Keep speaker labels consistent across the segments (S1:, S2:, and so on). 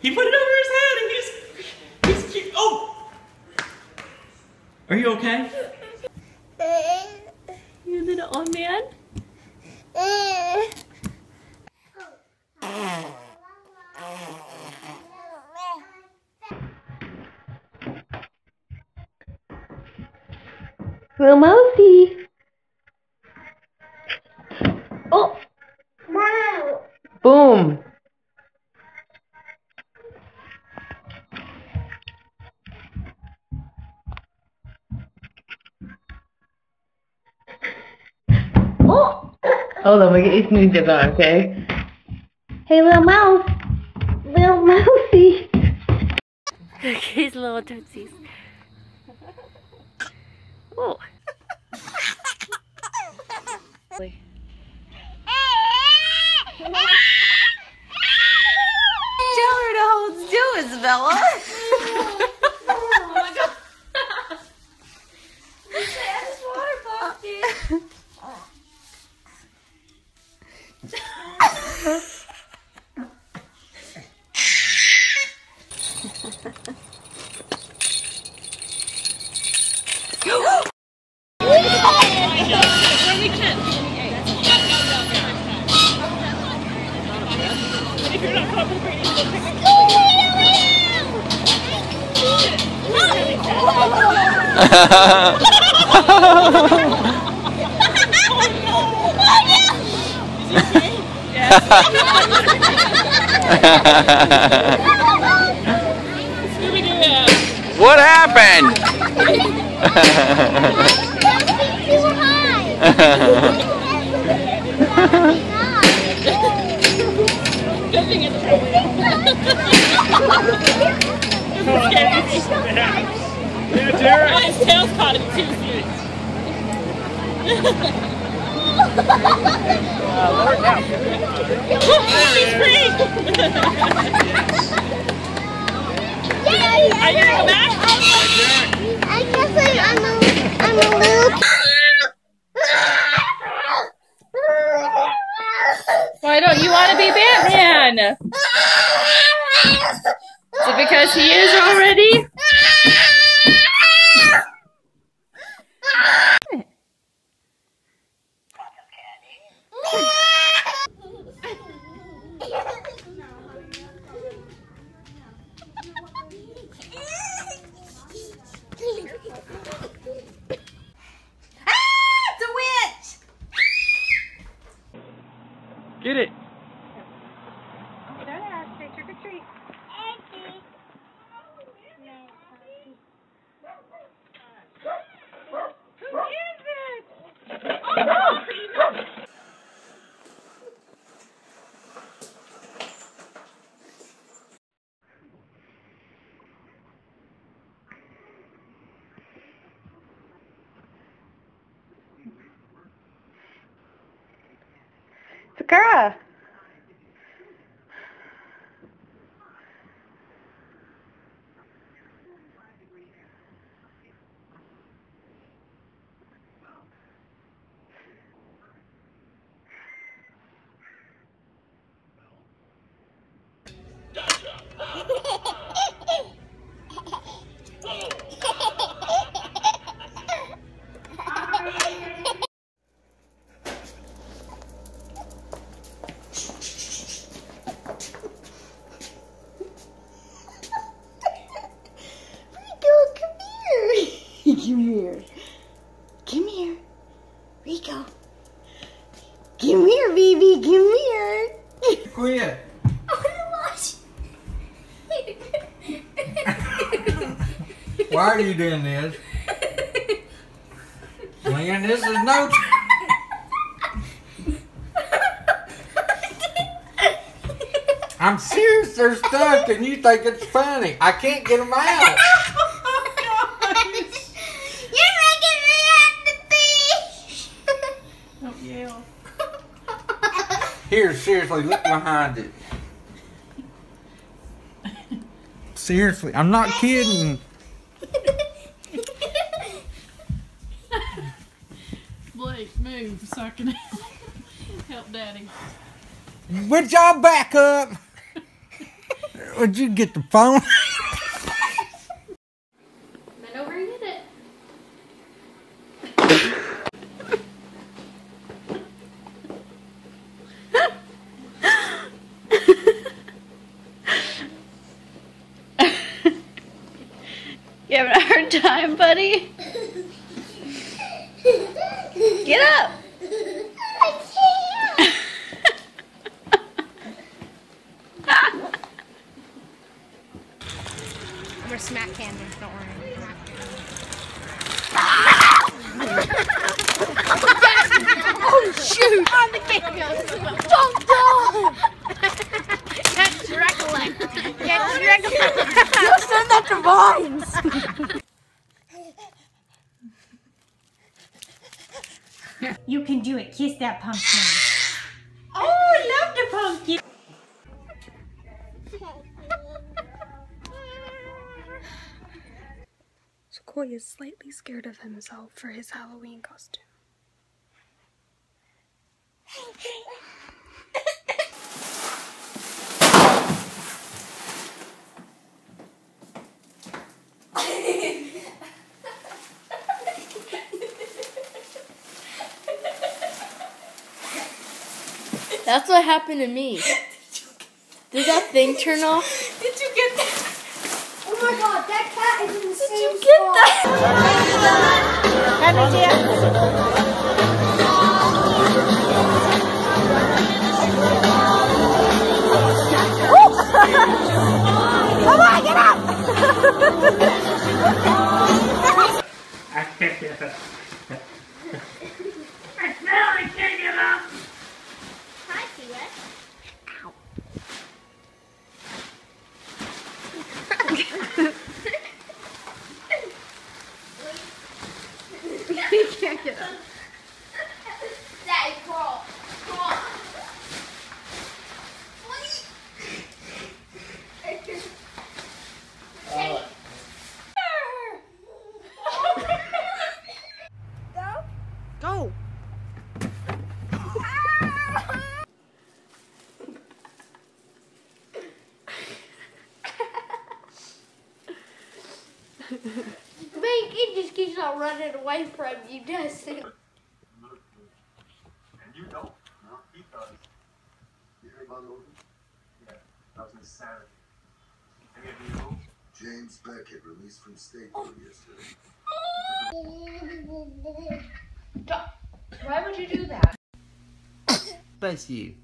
S1: He put it over his head and he's, he's cute. Oh! Are you okay?
S2: You little old man? Little mousey. Oh! Boom. Hold on, we get your sneakers on, okay? Hey, little mouse. Little mousey. Look, his little tootsies. Oh.
S3: Tell her to hold still, Isabella. oh no! Oh no!
S4: what happened?
S2: His tail's caught in two She's free. Are you gonna go back?
S5: I guess I'm a, I'm a little.
S2: Why don't you want to be Batman? Is it because he is already?
S3: It's a witch.
S4: Get it.
S2: Sakura.
S3: Rico, come here. come here. Come here. Rico. Come here, baby. Come here.
S1: Quit. Why are you doing this? Man, this is no. I'm serious, they're stuck and you think it's funny. I can't get them out.
S5: You're making me have to pee.
S2: Don't yell.
S1: Here, seriously, look behind it. Seriously, I'm not kidding.
S2: Blake, move so I can help Daddy.
S1: Would y'all back up?
S6: Would you get the phone?
S2: you having a hard time, buddy? Get up!
S7: I'm gonna smack Camden, don't worry. oh shoot! On the camera! Don't go! Catch recollect! Catch recollect! You send that to Vines!
S5: You can do it. Kiss that pumpkin. Oh, I love the pumpkin.
S8: Sequoia is slightly scared of himself for his Halloween costume.
S2: That's what happened to me. Did that thing turn off?
S5: Did you get that?
S7: Oh my god, that cat is in the same
S5: you get that?
S1: Oh I can't get up. I smell I can't get up.
S7: Hi, T-Rex. Daddy, crawl. Crawl.
S8: Go!
S7: Man, it just keeps on running away from you, doesn't it?
S9: And you don't. No, he does. You heard about Logan? Yeah, that was insanity. Any of you know?
S10: James Beckett released from state court yesterday.
S2: Why would you do that?
S6: Bless you.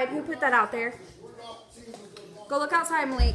S5: Outside. Who put that out there? Go look outside, Malik.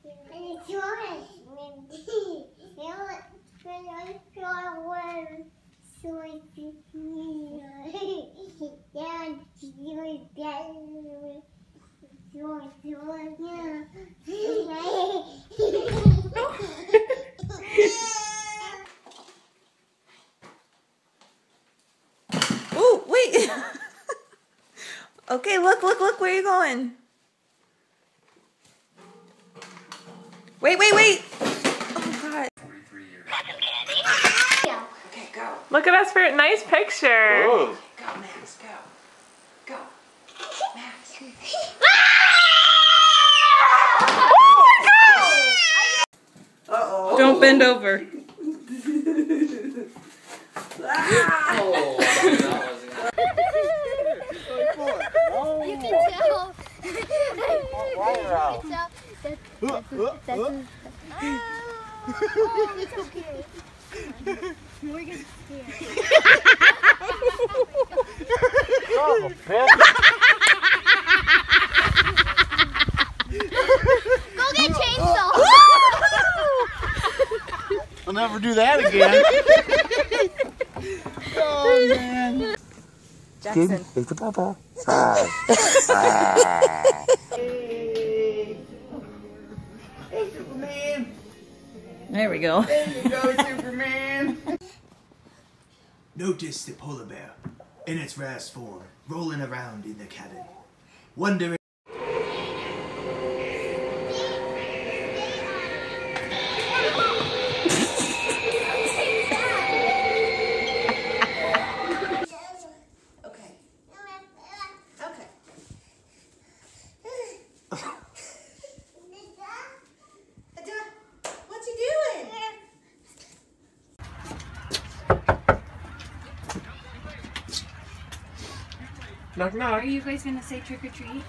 S11: okay, look, look, look. Where are you going? Wait, wait, wait. Oh God. Okay, go.
S12: Look at us for a nice picture.
S13: Oh.
S11: Go, Max. Go. Go. Max.
S12: Don't bend over.
S7: You can tell. you can tell. That, that's, that's, that's, oh, it's okay. Morgan's scared. Go get chainsaw.
S14: I'll never do that again. oh man.
S11: Jackson. There we go.
S15: Notice the polar bear, in its rarest form, rolling around in the cabin, wondering.
S9: Knock knock.
S16: Are you guys gonna say trick or treat?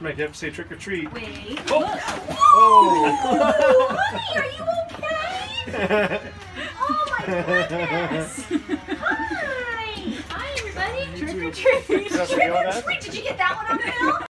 S9: Might have to say trick or treat.
S16: Wait. Oh.
S9: oh.
S16: Are you okay? Oh my goodness. Hi. Hi everybody. Trick or treat.
S9: That's what you want, Dad?
S16: Trick or treat. Did you get that one on film?